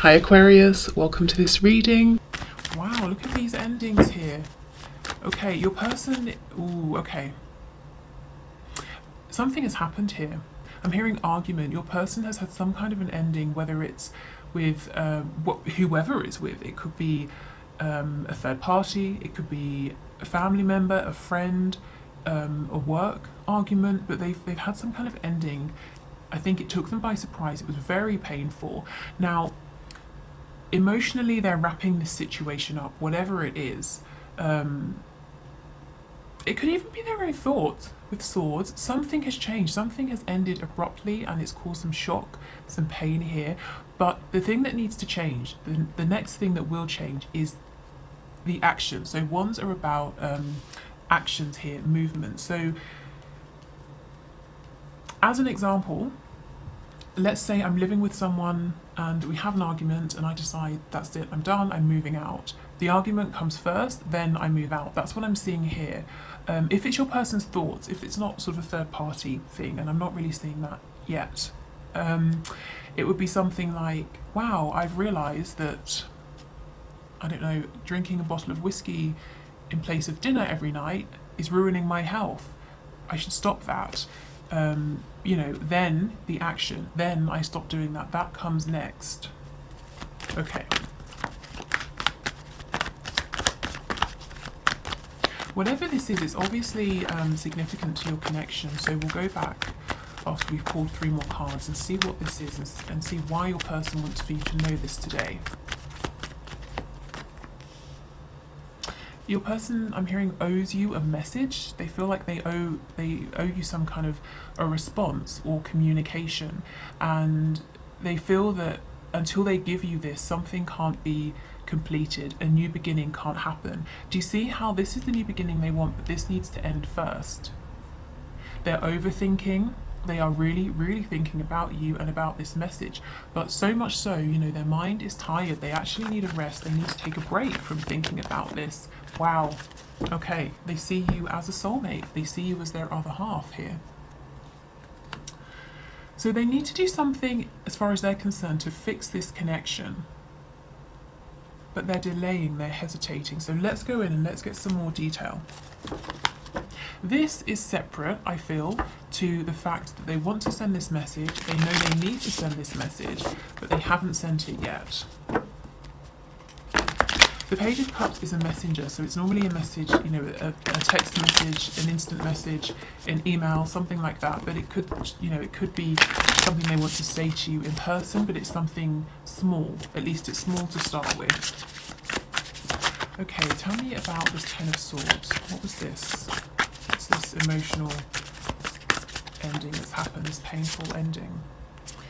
Hi Aquarius, welcome to this reading. Wow, look at these endings here. Okay, your person. Ooh, okay. Something has happened here. I'm hearing argument. Your person has had some kind of an ending, whether it's with um, wh- whoever it's with. It could be um, a third party, it could be a family member, a friend, um, a work argument, but they've, they've had some kind of ending. I think it took them by surprise. It was very painful. Now, emotionally, they're wrapping this situation up, whatever it is. Um, it could even be their own thoughts with swords. Something has changed, something has ended abruptly, and it's caused some shock, some pain here. But the thing that needs to change, the, the next thing that will change, is the action. So, ones are about um, actions here, movement. So, as an example, let's say I'm living with someone and we have an argument, and I decide that's it, I'm done, I'm moving out. The argument comes first, then I move out. That's what I'm seeing here. Um, if it's your person's thoughts, if it's not sort of a third party thing, and I'm not really seeing that yet, um, it would be something like, wow, I've realised that, I don't know, drinking a bottle of whiskey in place of dinner every night is ruining my health. I should stop that. Um, you know, then the action, then I stop doing that. That comes next. Okay. Whatever this is, it's obviously um, significant to your connection. So we'll go back after we've pulled three more cards and see what this is and, and see why your person wants for you to know this today. Your person, I'm hearing, owes you a message. They feel like they owe they owe you some kind of a response or communication, and they feel that until they give you this, something can't be completed. A new beginning can't happen. Do you see how this is the new beginning they want, but this needs to end first? They're overthinking. They are really, really thinking about you and about this message. But so much so, you know, their mind is tired. They actually need a rest. They need to take a break from thinking about this. Wow. Okay. They see you as a soulmate. They see you as their other half here. So they need to do something, as far as they're concerned, to fix this connection. But they're delaying, they're hesitating. So let's go in and let's get some more detail. This is separate, I feel, to the fact that they want to send this message, they know they need to send this message, but they haven't sent it yet. The Page of Cups is a messenger, so it's normally a message, you know, a, a text message, an instant message, an email, something like that. But it could, you know, it could be something they want to say to you in person, but it's something small. At least it's small to start with. Okay, tell me about this Ten of Swords. What was this? What's this emotional ending that's happened, this painful ending?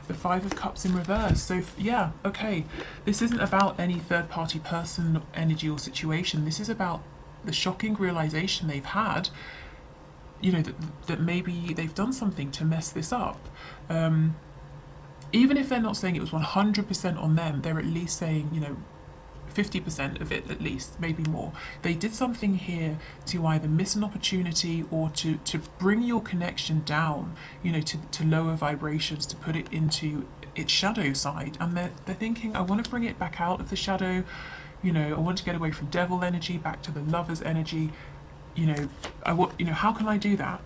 The Five of Cups in reverse. So, yeah, okay. This isn't about any third party person, energy, or situation. This is about the shocking realization they've had, you know, that, that maybe they've done something to mess this up. Um, even if they're not saying it was 100% on them, they're at least saying, you know, 50% of it at least, maybe more. They did something here to either miss an opportunity or to, to bring your connection down, you know, to, to lower vibrations, to put it into its shadow side. And they're, they're thinking, I want to bring it back out of the shadow, you know, I want to get away from devil energy, back to the lover's energy, you know, I want, you know, how can I do that?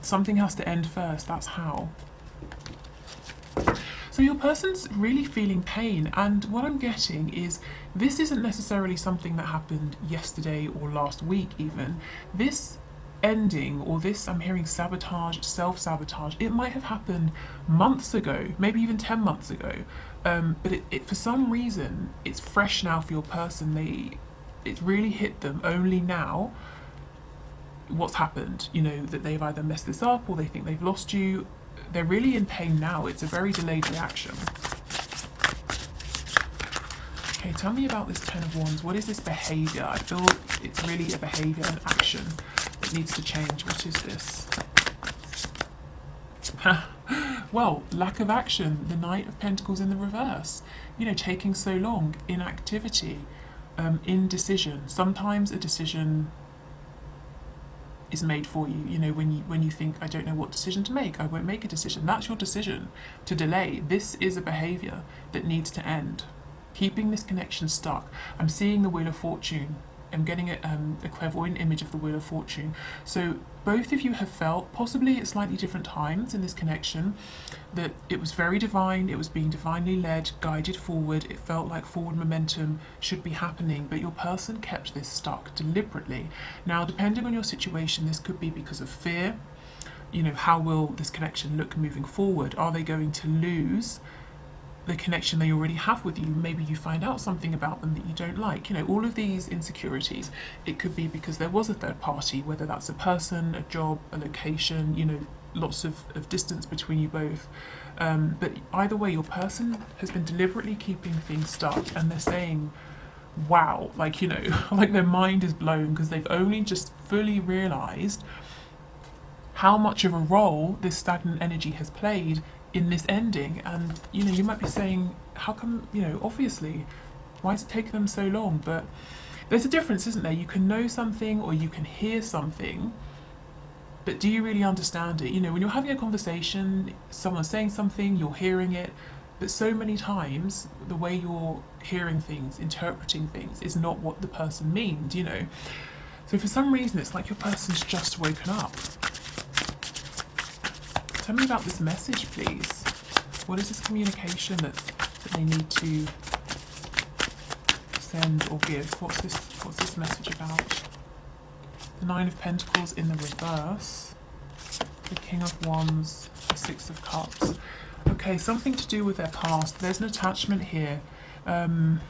Something has to end first, that's how. So your person's really feeling pain, and what I'm getting is this isn't necessarily something that happened yesterday or last week, even. This ending, or this, I'm hearing sabotage, self sabotage, it might have happened months ago, maybe even 10 months ago. Um, but it, it, for some reason, it's fresh now for your person. They, it's really hit them only now what's happened you know that they've either messed this up or they think they've lost you they're really in pain now. It's a very delayed reaction. Okay, tell me about this Ten of Wands. What is this behaviour? I feel it's really a behaviour and action that needs to change. What is this? well, lack of action. The Knight of Pentacles in the reverse. You know, taking so long. Inactivity. Um, indecision. Sometimes a decision is made for you. You know, when you when you think I don't know what decision to make, I won't make a decision. That's your decision to delay. This is a behavior that needs to end. Keeping this connection stuck. I'm seeing the wheel of fortune. I'm getting a, um, a clairvoyant image of the wheel of fortune. So both of you have felt, possibly at slightly different times in this connection, that it was very divine, it was being divinely led, guided forward, it felt like forward momentum should be happening, but your person kept this stuck deliberately. Now, depending on your situation, this could be because of fear. You know, how will this connection look moving forward? Are they going to lose the connection they already have with you. Maybe you find out something about them that you don't like. You know, all of these insecurities, it could be because there was a third party, whether that's a person, a job, a location, you know, lots of, of distance between you both. Um, but either way, your person has been deliberately keeping things stuck and they're saying, wow, like, you know, like their mind is blown because they've only just fully realized how much of a role this stagnant energy has played in this ending and you know you might be saying how come you know obviously why is it taking them so long? But there's a difference isn't there? You can know something or you can hear something but do you really understand it? You know when you're having a conversation someone's saying something you're hearing it but so many times the way you're hearing things interpreting things is not what the person means you know? So for some reason it's like your person's just woken up Tell me about this message, please. What is this communication that, that they need to send or give? What's this? What's this message about? The Nine of Pentacles in the reverse. The King of Wands. The Six of Cups. Okay, something to do with their past. There's an attachment here. Um,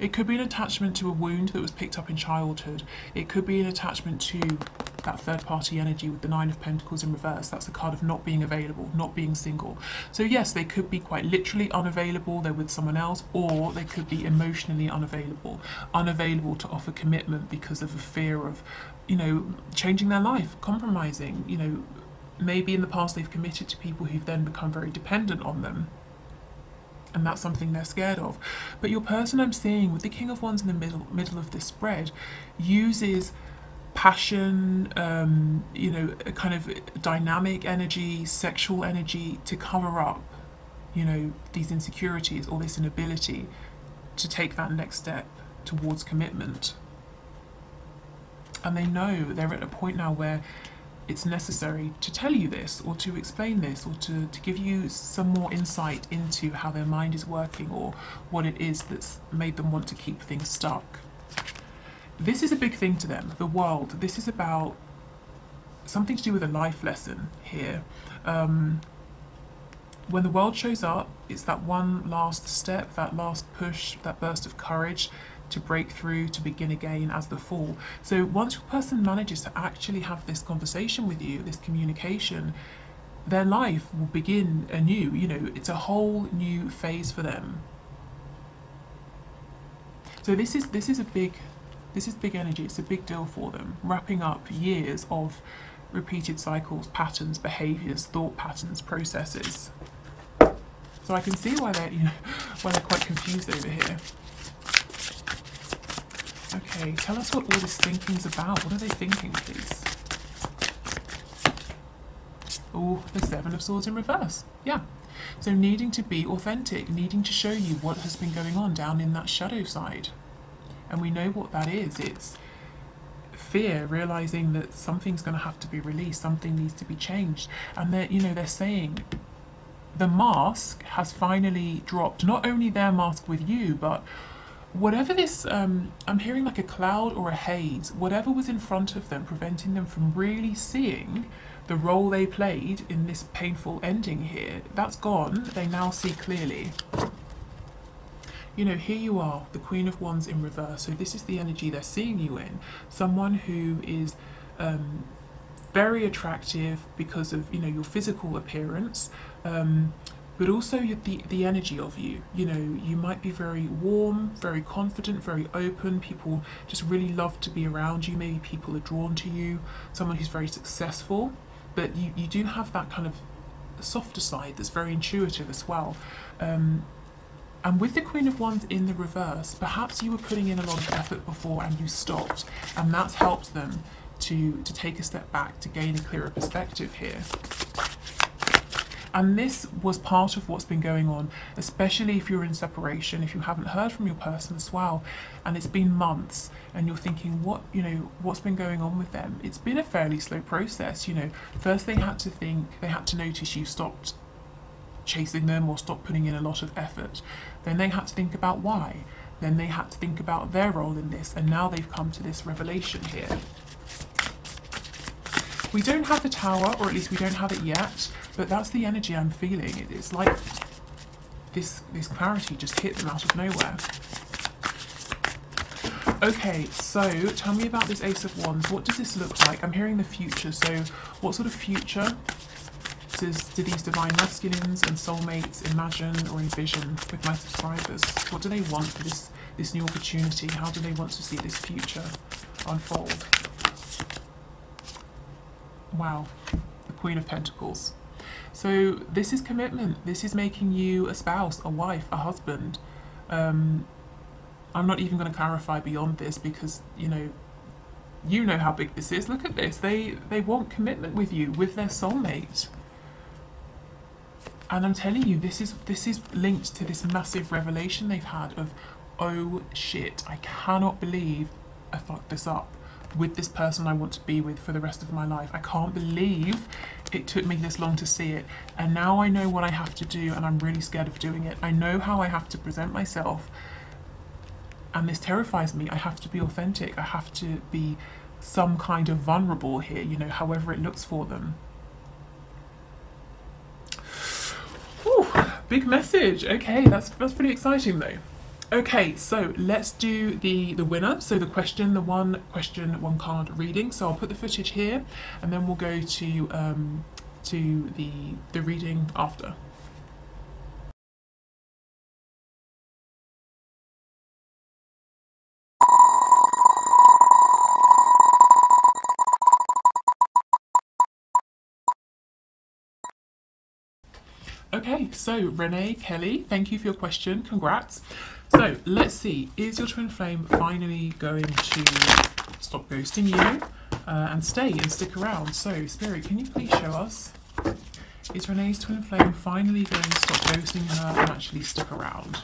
it could be an attachment to a wound that was picked up in childhood. It could be an attachment to that third party energy with the Nine of Pentacles in reverse. That's the card of not being available, not being single. So, yes, they could be quite literally unavailable, they're with someone else, or they could be emotionally unavailable, unavailable to offer commitment because of a fear of, you know, changing their life, compromising, you know. Maybe in the past they've committed to people who've then become very dependent on them and that's something they're scared of. But your person I'm seeing with the King of Wands in the middle middle of this spread uses passion, um, you know, a kind of dynamic energy, sexual energy to cover up, you know, these insecurities or this inability to take that next step towards commitment. And they know they're at a point now where it's necessary to tell you this or to explain this or to, to give you some more insight into how their mind is working or what it is that's made them want to keep things stuck this is a big thing to them, the world. This is about something to do with a life lesson here. Um, when the world shows up, it's that one last step, that last push, that burst of courage to break through, to begin again as the Fool. So once your person manages to actually have this conversation with you, this communication, their life will begin anew. You know, it's a whole new phase for them. So this is this is a big this is big energy, it's a big deal for them, wrapping up years of repeated cycles, patterns, behaviours, thought patterns, processes. So I can see why they're, you know, why they're quite confused over here. Okay, tell us what all this thinking's about. What are they thinking, please? Oh, the Seven of Swords in reverse. Yeah. So needing to be authentic, needing to show you what has been going on down in that shadow side. And we know what that is. It's fear, realizing that something's going to have to be released, something needs to be changed. And they're, you know, they're saying the mask has finally dropped. Not only their mask with you, but whatever this, um, I'm hearing like a cloud or a haze, whatever was in front of them, preventing them from really seeing the role they played in this painful ending here, that's gone. They now see clearly you know, here you are, the Queen of Wands in reverse. So this is the energy they're seeing you in. Someone who is um, very attractive because of, you know, your physical appearance, um, but also the, the energy of you. You know, you might be very warm, very confident, very open. People just really love to be around you. Maybe people are drawn to you. Someone who's very successful, but you, you do have that kind of softer side that's very intuitive as well. Um, and with the Queen of Wands in the reverse, perhaps you were putting in a lot of effort before and you stopped, and that's helped them to, to take a step back to gain a clearer perspective here. And this was part of what's been going on, especially if you're in separation, if you haven't heard from your person as well, and it's been months, and you're thinking, what, you know, what's been going on with them? It's been a fairly slow process. You know, first they had to think, they had to notice you stopped chasing them or stop putting in a lot of effort. Then they had to think about why. Then they had to think about their role in this, and now they've come to this revelation here. We don't have the tower, or at least we don't have it yet, but that's the energy I'm feeling. It's like this this clarity just hit them out of nowhere. Okay, so tell me about this Ace of Wands. What does this look like? I'm hearing the future. So, what sort of future do these divine masculines and soulmates imagine or envision with my subscribers? What do they want for this this new opportunity? How do they want to see this future unfold? Wow, the Queen of Pentacles. So this is commitment. This is making you a spouse, a wife, a husband. Um, I'm not even going to clarify beyond this because you know, you know how big this is. Look at this. They they want commitment with you, with their soulmate. And I'm telling you, this is this is linked to this massive revelation they've had of, oh shit, I cannot believe I fucked this up with this person I want to be with for the rest of my life. I can't believe it took me this long to see it. And now I know what I have to do, and I'm really scared of doing it. I know how I have to present myself, and this terrifies me. I have to be authentic, I have to be some kind of vulnerable here, you know, however it looks for them. Big message. Okay, that's that's pretty exciting though. Okay, so let's do the the winner. So the question, the one question, one card reading. So I'll put the footage here, and then we'll go to um, to the the reading after. So Renee Kelly, thank you for your question. Congrats. So let's see, is your twin flame finally going to stop ghosting you uh, and stay and stick around? So, Spirit, can you please show us? Is Renee's twin flame finally going to stop ghosting her and actually stick around?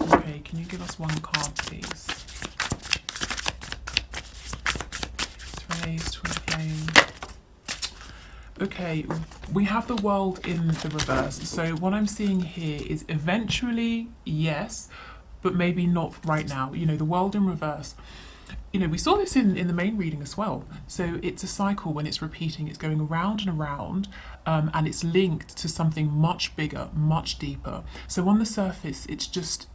Okay, can you give us one card, please? It's Renee's twin flame. Okay, we have the world in the reverse. So what I'm seeing here is eventually, yes, but maybe not right now. You know, the world in reverse. You know, we saw this in, in the main reading as well. So it's a cycle when it's repeating, it's going around and around, um, and it's linked to something much bigger, much deeper. So on the surface, it's just,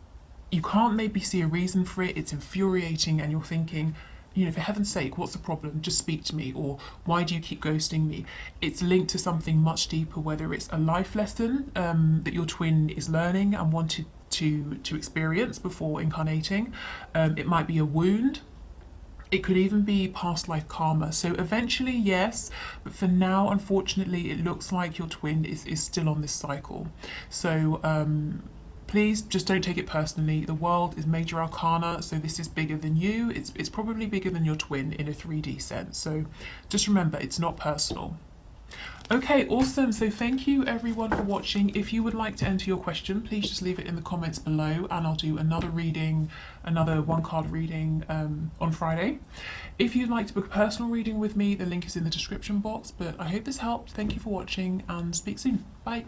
you can't maybe see a reason for it, it's infuriating, and you're thinking, you know, for heaven's sake, what's the problem? Just speak to me. Or why do you keep ghosting me? It's linked to something much deeper, whether it's a life lesson um, that your twin is learning and wanted to to experience before incarnating. Um, it might be a wound. It could even be past life karma. So eventually, yes, but for now, unfortunately, it looks like your twin is, is still on this cycle. So um, please just don't take it personally. The world is major arcana, so this is bigger than you. It's, it's probably bigger than your twin in a 3D sense. So just remember, it's not personal. Okay, awesome. So thank you everyone for watching. If you would like to enter your question, please just leave it in the comments below and I'll do another reading, another one card reading um, on Friday. If you'd like to book a personal reading with me, the link is in the description box. But I hope this helped. Thank you for watching and speak soon. Bye.